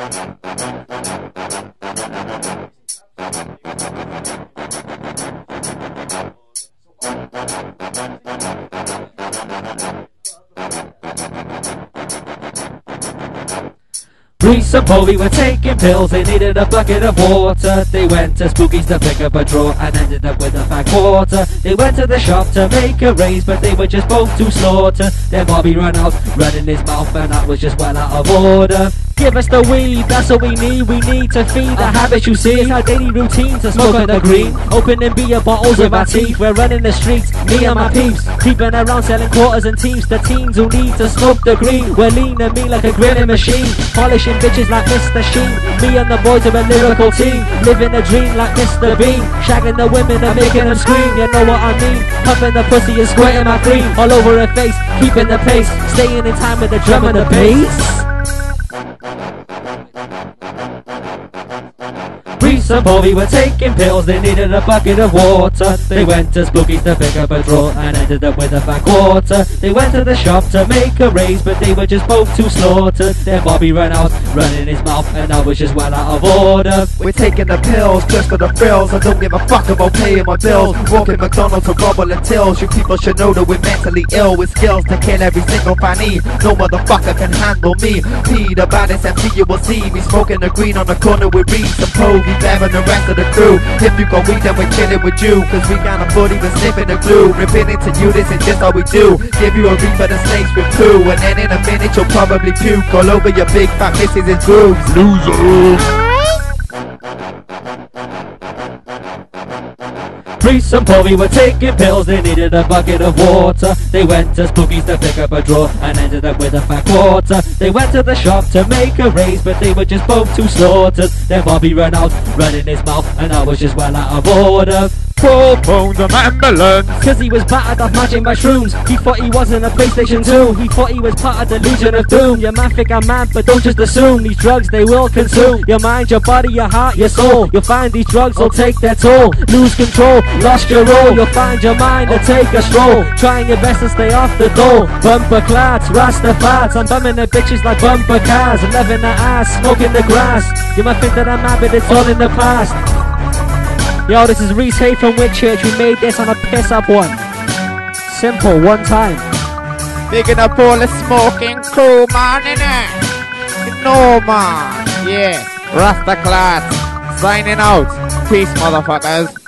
Thank you. Reese and Polly were taking pills, they needed a bucket of water. They went to Spooky's to pick up a draw and ended up with a fat quarter. They went to the shop to make a raise, but they were just both too slaughter. Then Bobby ran out, running his mouth, and that was just well out of order. Give us the weed, that's all we need. We need to feed the habits you see. It's our daily routine to smoke on the green. Opening beer bottles with our teeth. We're running the streets, me and my peeps. Creeping around selling quarters and teams. The teens who need to smoke the green. We're lean and mean like a grilling machine. Polishing bitches like Mr. Sheen. Me and the boys are a lyrical team. Living a dream like Mr. Bean. Shagging the women and making them scream. You know what I mean? Puffing the pussy and squirting my cream. All over her face, keeping the pace. Staying in time with the drum and the bass. Reese and Bobby were taking pills, they needed a bucket of water. They went to Spooky's to pick up a draw and ended up with a fat quarter. They went to the shop to make a raise, but they were just both too slaughtered. Then Bobby ran out, running his mouth, and I was just well out of order. We're taking the pills just for the thrills. I don't give a fuck about paying my bills. Walking McDonald's for rubble and tills. You people should know that we're mentally ill with skills to kill every single fanny. No motherfucker can handle me. P the baddest MC you will see me smoking the green on the corner with Reese and Pogie, Bev and the rest of the crew. If you got weed, then we're chilling with you. Cause we got a booty, we're sniffing the glue. Ripping to you, this is just how we do. Give you a read for the snakes with poo. And then in a minute, you'll probably puke all over your big fat misses and grooves. Reese and Bobby were taking pills, they needed a bucket of water. They went to Spooky's to pick up a draw and ended up with a fat quarter. They went to the shop to make a raise, but they were just both too slaughtered. Then Bobby ran out, running his mouth, and I was just well out of order. Poor bones of ambulance. Cause he was battered off magic mushrooms. He thought he wasn't a PlayStation 2. He thought he was part of the Legion of Doom. Your man think I'm mad, but don't just assume these drugs they will consume. Your mind, your body, your heart, your soul. You'll find these drugs will take their toll. Lose control, lost your role. You'll find your mind and take a stroll. Trying your best to stay off the goal. Bumper clads, rasta fads. I'm bumming the bitches like bumper cars. Loving the ass, smoking the grass. You might think that I'm mad, but it's all in the past. Yo, this is Retape from Whitchurch. We made this on a piss up one. Simple, one time. Picking up all the smoking cool man in it. No man. Yeah. Rasta class. Signing out. Peace, motherfuckers.